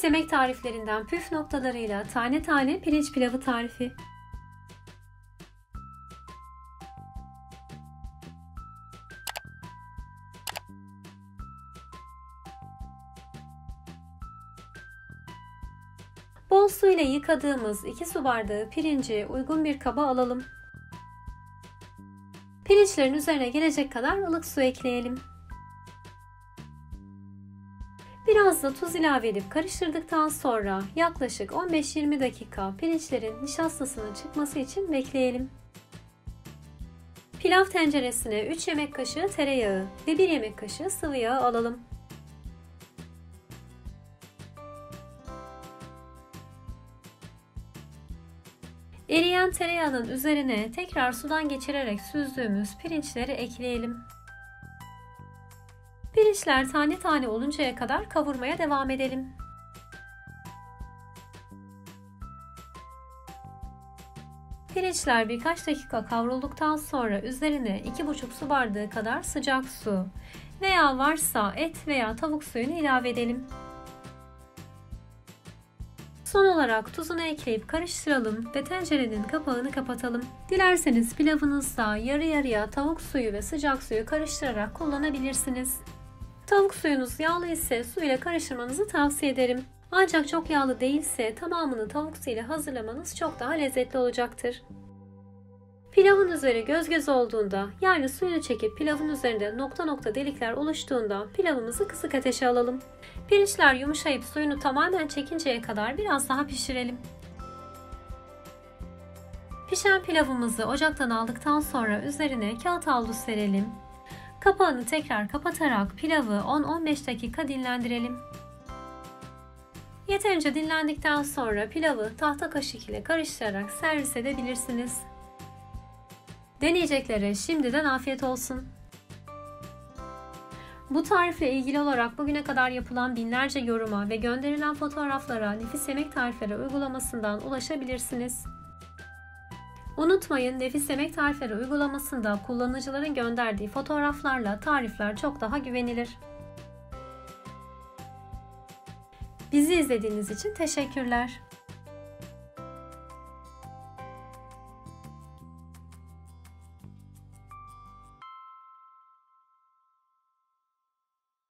Nefis yemek tariflerinden püf noktalarıyla tane tane pirinç pilavı tarifi. Bol su ile yıkadığımız 2 su bardağı pirinci uygun bir kaba alalım. Pirinçlerin üzerine gelecek kadar ılık su ekleyelim. Biraz da tuz ilave edip karıştırdıktan sonra yaklaşık 15-20 dakika pirinçlerin nişastasının çıkması için bekleyelim. Pilav tenceresine 3 yemek kaşığı tereyağı ve 1 yemek kaşığı sıvı yağ alalım. Eriyen tereyağının üzerine tekrar sudan geçirerek süzdüğümüz pirinçleri ekleyelim. Pirinçler tane tane oluncaya kadar kavurmaya devam edelim. Pirinçler birkaç dakika kavrulduktan sonra üzerine 2,5 su bardağı kadar sıcak su veya varsa et veya tavuk suyunu ilave edelim. Son olarak tuzunu ekleyip karıştıralım ve tencerenin kapağını kapatalım. Dilerseniz pilavınızda yarı yarıya tavuk suyu ve sıcak suyu karıştırarak kullanabilirsiniz. Tavuk suyunuz yağlı ise su ile karıştırmanızı tavsiye ederim. Ancak çok yağlı değilse tamamını tavuk suyu ile hazırlamanız çok daha lezzetli olacaktır. Pilavın üzeri göz göz olduğunda yani suyunu çekip pilavın üzerinde nokta nokta delikler oluştuğunda pilavımızı kısık ateşe alalım. Pirinçler yumuşayıp suyunu tamamen çekinceye kadar biraz daha pişirelim. Pişen pilavımızı ocaktan aldıktan sonra üzerine kağıt havlu serelim. Kapağını tekrar kapatarak pilavı 10-15 dakika dinlendirelim. Yeterince dinlendikten sonra pilavı tahta kaşık ile karıştırarak servis edebilirsiniz. Deneyeceklere şimdiden afiyet olsun. Bu tarifle ilgili olarak bugüne kadar yapılan binlerce yoruma ve gönderilen fotoğraflara Nefis Yemek Tarifleri uygulamasından ulaşabilirsiniz. Unutmayın Nefis Yemek Tarifleri uygulamasında kullanıcıların gönderdiği fotoğraflarla tarifler çok daha güvenilir. Bizi izlediğiniz için teşekkürler.